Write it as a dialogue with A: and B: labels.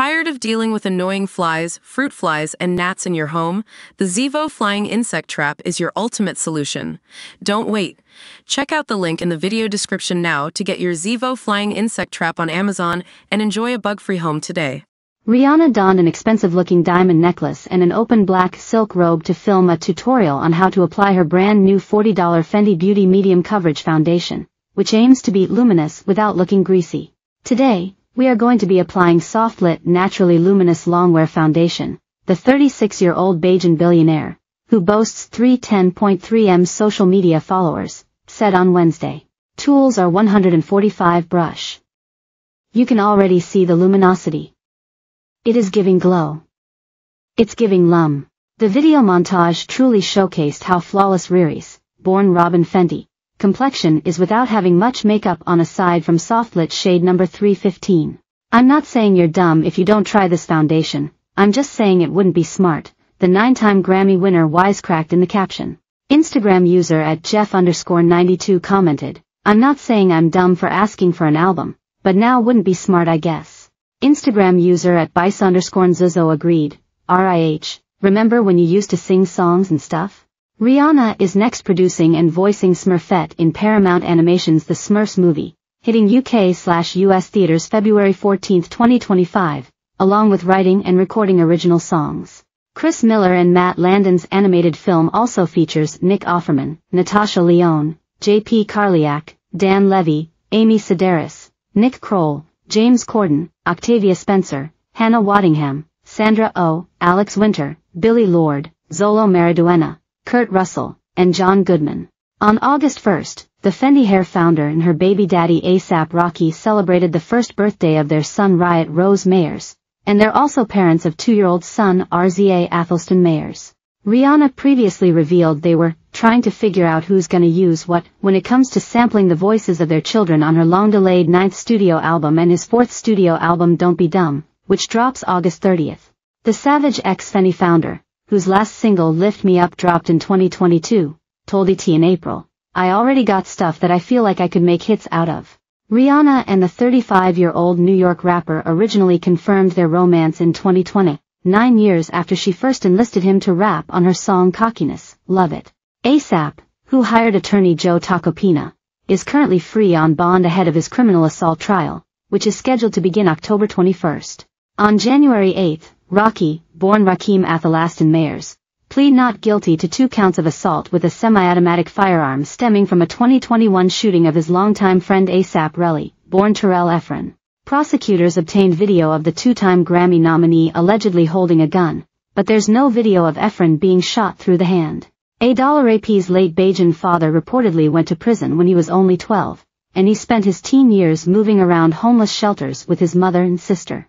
A: Tired of dealing with annoying flies, fruit flies, and gnats in your home? The Zevo Flying Insect Trap is your ultimate solution. Don't wait. Check out the link in the video description now to get your Zevo Flying Insect Trap on Amazon and enjoy a bug-free home today.
B: Rihanna donned an expensive-looking diamond necklace and an open black silk robe to film a tutorial on how to apply her brand new $40 Fenty Beauty Medium Coverage Foundation, which aims to be luminous without looking greasy. Today, we are going to be applying Soft Lit Naturally Luminous Longwear Foundation, the 36-year-old Bajan billionaire, who boasts 310.3m social media followers, said on Wednesday. Tools are 145 brush. You can already see the luminosity. It is giving glow. It's giving lum. The video montage truly showcased how flawless Riri's, born Robyn Fenty, complexion is without having much makeup on aside from softlit shade number 315. I'm not saying you're dumb if you don't try this foundation, I'm just saying it wouldn't be smart, the nine-time Grammy winner wisecracked in the caption. Instagram user at Jeff underscore 92 commented, I'm not saying I'm dumb for asking for an album, but now wouldn't be smart I guess. Instagram user at Bice underscore agreed, RIH, remember when you used to sing songs and stuff? Rihanna is next producing and voicing Smurfette in Paramount Animation's The Smurfs movie, hitting UK-US theaters February 14, 2025, along with writing and recording original songs. Chris Miller and Matt Landon's animated film also features Nick Offerman, Natasha Lyonne, J.P. Karliak, Dan Levy, Amy Sedaris, Nick Kroll, James Corden, Octavia Spencer, Hannah Waddingham, Sandra Oh, Alex Winter, Billie Lourd, Xolo Maridueña, Kurt Russell, and John Goodman. On August 1st, the Fenty Hair founder and her baby daddy ASAP Rocky celebrated the first birthday of their son Riot Rose Mayers, and they're also parents of two-year-old son RZA Athelston Mayers. Rihanna previously revealed they were trying to figure out who's gonna use what when it comes to sampling the voices of their children on her long-delayed ninth studio album and his fourth studio album Don't Be Dumb, which drops August 30th. The Savage X Fenty founder, whose last single Lift Me Up dropped in 2022, told ET in April, I already got stuff that I feel like I could make hits out of. Rihanna and the 35-year-old New York rapper originally confirmed their romance in 2020, nine years after she first enlisted him to rap on her song Cockiness, Love It. ASAP, who hired attorney Joe Tacopina, is currently free on bond ahead of his criminal assault trial, which is scheduled to begin October 21st. On January 8, Rocky, born Rakeem Athelston Mayers, plead not guilty to two counts of assault with a semi-automatic firearm stemming from a 2021 shooting of his longtime friend ASAP Rocky, born Terell Ephron. Prosecutors obtained video of the two-time Grammy nominee allegedly holding a gun, but there's no video of Ephron being shot through the hand. A dollar AP's late Bajan father reportedly went to prison when he was only 12, and he spent his teen years moving around homeless shelters with his mother and sister.